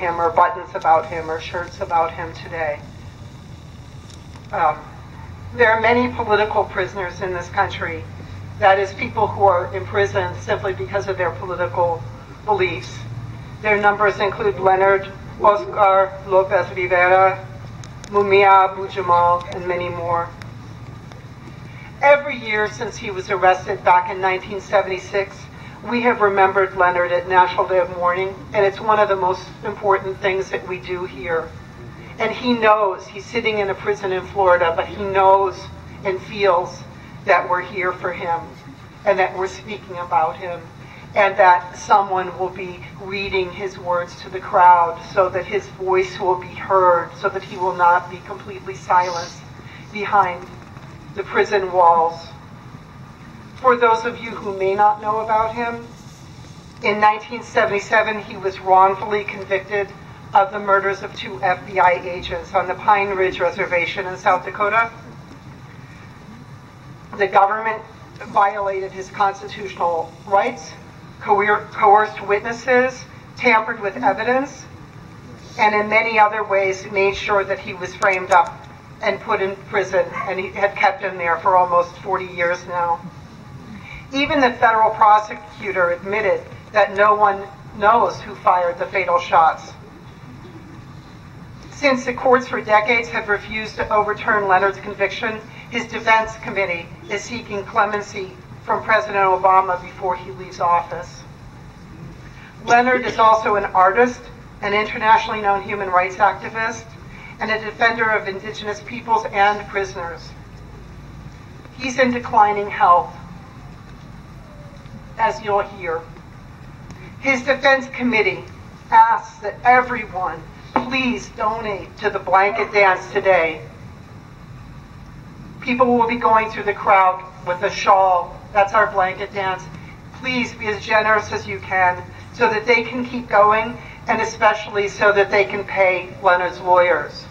him, or buttons about him, or shirts about him today. Um, there are many political prisoners in this country. That is, people who are imprisoned simply because of their political beliefs. Their numbers include Leonard Oscar Lopez Rivera, Mumia Abu Jamal, and many more. Every year since he was arrested back in 1976, we have remembered Leonard at National Day of Mourning, and it's one of the most important things that we do here. And he knows, he's sitting in a prison in Florida, but he knows and feels that we're here for him and that we're speaking about him and that someone will be reading his words to the crowd so that his voice will be heard, so that he will not be completely silenced behind the prison walls. For those of you who may not know about him, in 1977 he was wrongfully convicted of the murders of two FBI agents on the Pine Ridge Reservation in South Dakota. The government violated his constitutional rights, coerced witnesses, tampered with evidence, and in many other ways made sure that he was framed up and put in prison, and he had kept him there for almost 40 years now. Even the federal prosecutor admitted that no one knows who fired the fatal shots. Since the courts for decades have refused to overturn Leonard's conviction, his defense committee is seeking clemency from President Obama before he leaves office. Leonard is also an artist, an internationally known human rights activist, and a defender of indigenous peoples and prisoners. He's in declining health, as you'll hear. His defense committee asks that everyone please donate to the blanket dance today. People will be going through the crowd with a shawl. That's our blanket dance. Please be as generous as you can so that they can keep going and especially so that they can pay Leonard's lawyers.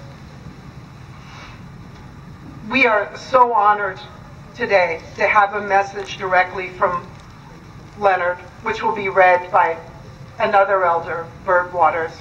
We are so honored today to have a message directly from Leonard, which will be read by another elder, Bert Waters.